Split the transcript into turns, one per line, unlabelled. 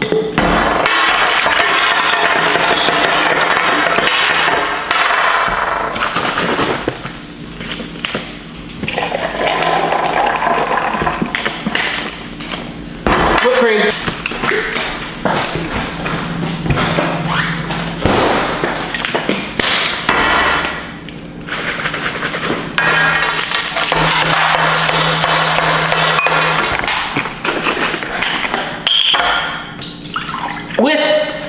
Whipped cream.
with